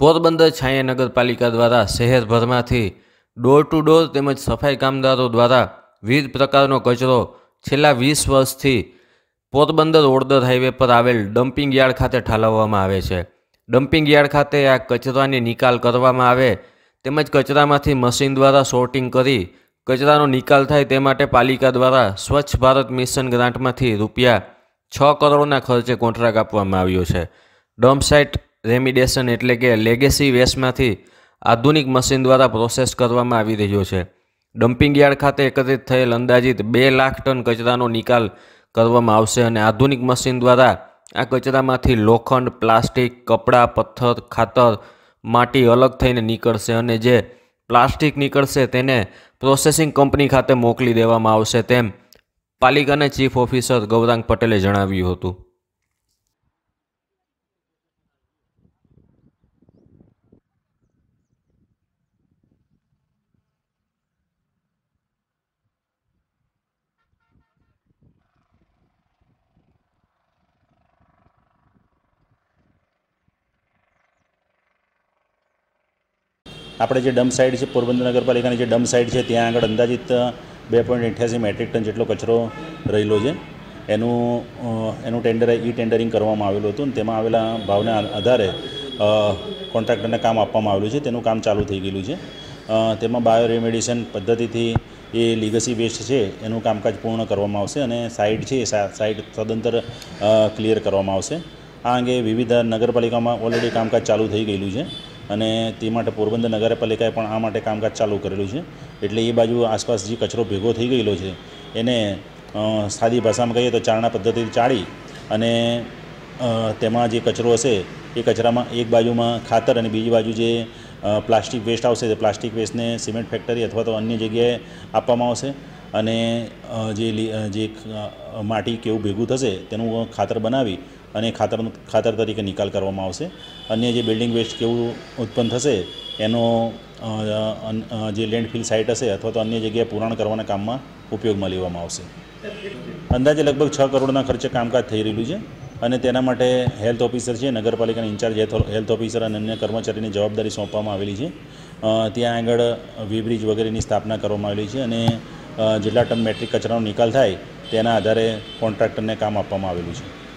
પોરબંદર છાયા નગરપાલિકા દ્વારા શહેરભરમાંથી door to door તેમજ સફાઈ કામદારો દ્વારા વિવિધ પ્રકારનો કચરો છેલ્લા વીસ વર્ષથી પોરબંદર ઓડદર હાઈવે પર આવેલ ડમ્પિંગ યાર્ડ ખાતે ઠાલવવામાં આવે છે. ડમ્પિંગ યાર્ડ ખાતે આ કચરાની નિકાલ કરવામાં આવે તેમજ કચરામાંથી મશીન દ્વારા સોર્ટિંગ કરી કચરાનો નિકાલ થાય તે માટે પાલિકા દ્વારા સ્વચ્છ ભારત મિશન ગ્રાન્ટમાંથી રૂપિયા છ કરોડના ખર્ચે કોન્ટ્રાક્ટ આપવામાં આવ્યો છે. ડમ્પ સાઇટ રેમિડેશન એટલે કે લેગેસી વેસ્ટમાંથી આધુનિક મશીન દ્વારા પ્રોસેસ કરવામાં આવી રહ્યો છે. ડમ્પિંગ યાર્ડ ખાતે એકત્રિત થયેલ અંદાજિત બે લાખ ટન કચરાનો નિકાલ કરવામાં આવશે અને આધુનિક મશીન દ્વારા આ કચરામાંથી લોખંડ, પ્લાસ્ટિક, કપડાં, પથ્થર, ખાતર, માટી અલગ થઈને નીકળશે અને જે પ્લાસ્ટિક નીકળશે તેને પ્રોસેસિંગ કંપની ખાતે મોકલી દેવામાં આવશે તેમ પાલિકાના ચીફ ઓફિસર ગૌરાંગ પટેલે જણાવ્યું હતું. આપણે જે ડમ્પ સાઇડ છે, પોરબંદર નગરપાલિકાની જે ડમ્પ સાઇડ છે, ત્યાં આગળ અંદાજિત બે પોઈન્ટ અઠ્યાસી મેટ્રિક ટન જેટલો કચરો રહેલો છે. એનું એનું ટેન્ડર ઈ ટેન્ડરિંગ કરવામાં આવેલું હતું અને તેમાં આવેલા ભાવના આધારે કોન્ટ્રાક્ટરને કામ આપવામાં આવેલું છે. તેનું કામ ચાલુ થઈ ગયેલું છે. તેમાં બાયો રેમેડિશન પદ્ધતિથી એ લીગસી વેસ્ટ છે, એનું કામકાજ પૂર્ણ કરવામાં આવશે અને સાઇટ છે, એ સાઇટ સદંતર ક્લિયર કરવામાં આવશે. આ અંગે વિવિધ નગરપાલિકામાં ઓલરેડી કામકાજ ચાલુ થઈ ગયેલું છે. અને તે માટે પોરબંદર નગરપાલિકાએ પણ આ માટે કામકાજ ચાલુ કરેલું છે. એટલે એ બાજુ આસપાસ જે કચરો ભેગો થઈ ગયેલો છે, એને સાદી ભાષામાં કહીએ તો ચારણા પદ્ધતિથી ચાળી અને તેમાં જે કચરો હશે એ કચરામાં એક બાજુમાં ખાતર અને બીજી બાજુ જે પ્લાસ્ટિક વેસ્ટ આવશે તે પ્લાસ્ટિક વેસ્ટને સિમેન્ટ ફેક્ટરી અથવા તો અન્ય જગ્યાએ આપવામાં આવશે. અને જે જે માટી કે એવું ભેગું થશે, તેનું ખાતર બનાવી અને ખાતરનું ખાતર તરીકે નિકાલ કરવામાં આવશે. અન્ય જે બિલ્ડિંગ વેસ્ટ કેવું ઉત્પન્ન થશે, એનો જે લેન્ડફિલ સાઇટ હશે અથવા તો અન્ય જગ્યાએ પુરાણ કરવાના કામમાં ઉપયોગમાં લેવામાં આવશે. અંદાજે લગભગ છ કરોડના ખર્ચે કામકાજ થઈ રહેલું છે અને તેના માટે હેલ્થ ઓફિસર છે, નગરપાલિકાના ઇન્ચાર્જ હેલ્થ ઓફિસર અને અન્ય કર્મચારીની જવાબદારી સોંપવામાં આવેલી છે. ત્યાં આગળ વીબ્રિજ વગેરેની સ્થાપના કરવામાં આવેલી છે અને જેટલા ટન મેટ્રિક કચરાનો નિકાલ થાય તેના આધારે કોન્ટ્રાક્ટરને કામ આપવામાં આવેલું છે.